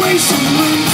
Wasting wind